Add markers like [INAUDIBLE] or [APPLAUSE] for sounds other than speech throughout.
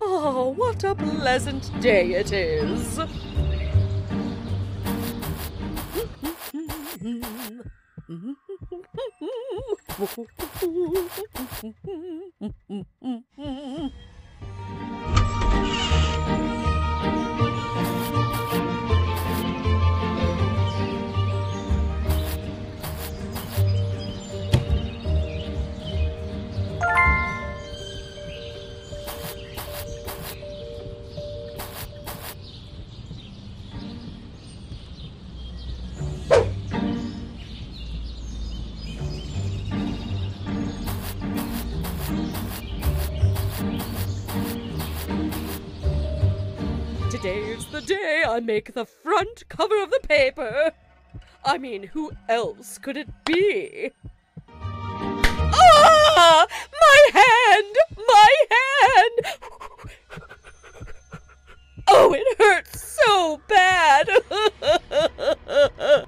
Oh, what a pleasant day it is. [LAUGHS] Today's the day I make the front cover of the paper. I mean, who else could it be? Ah! My hand! My hand! [LAUGHS] Oh, it hurts so bad! [LAUGHS]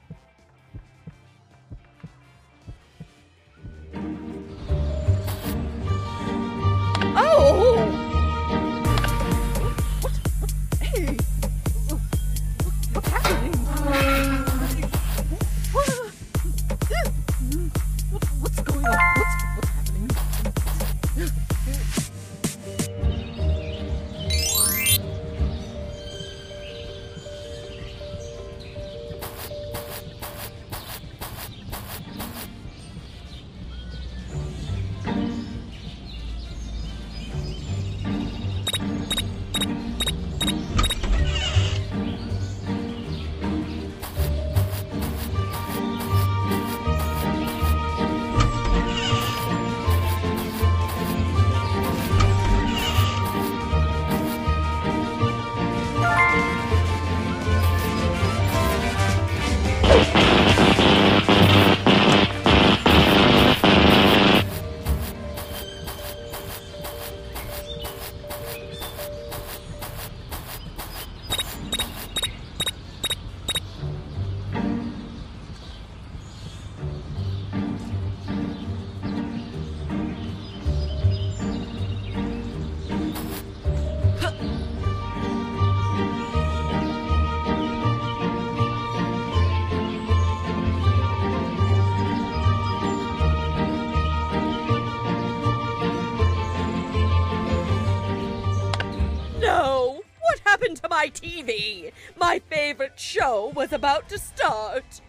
My TV. My favorite show was about to start.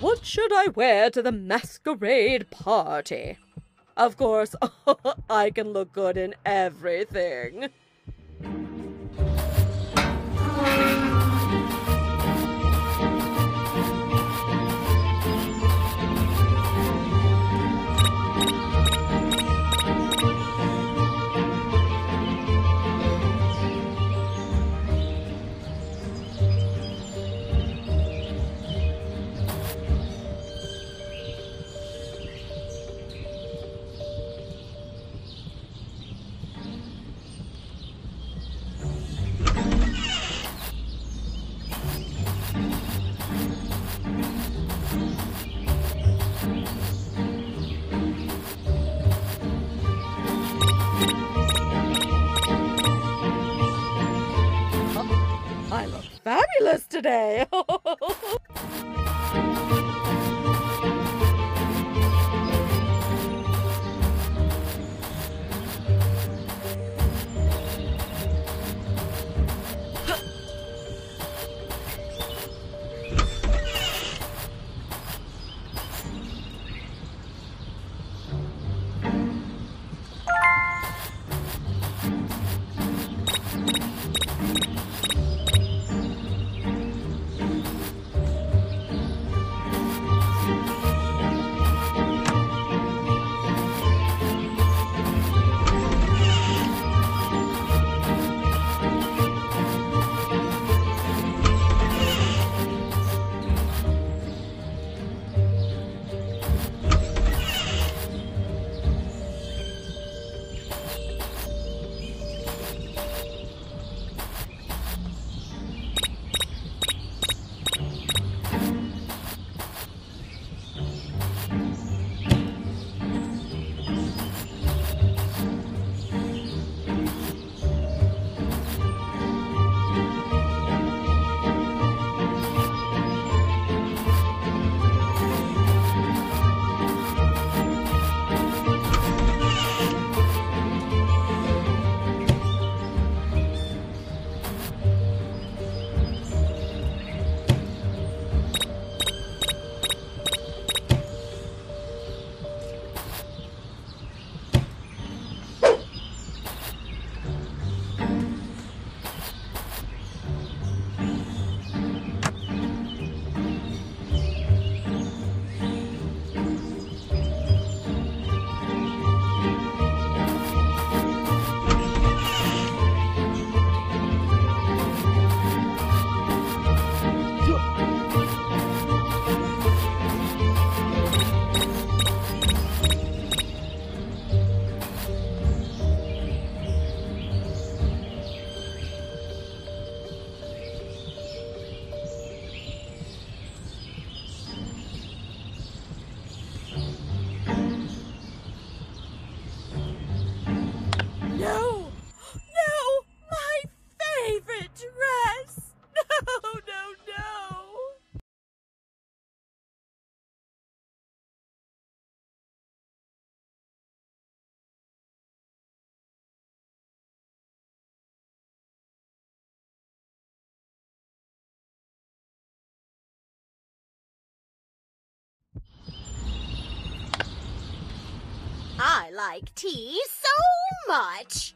What should I wear to the masquerade party? Of course, [LAUGHS] I can look good in everything. Today. Like tea so much.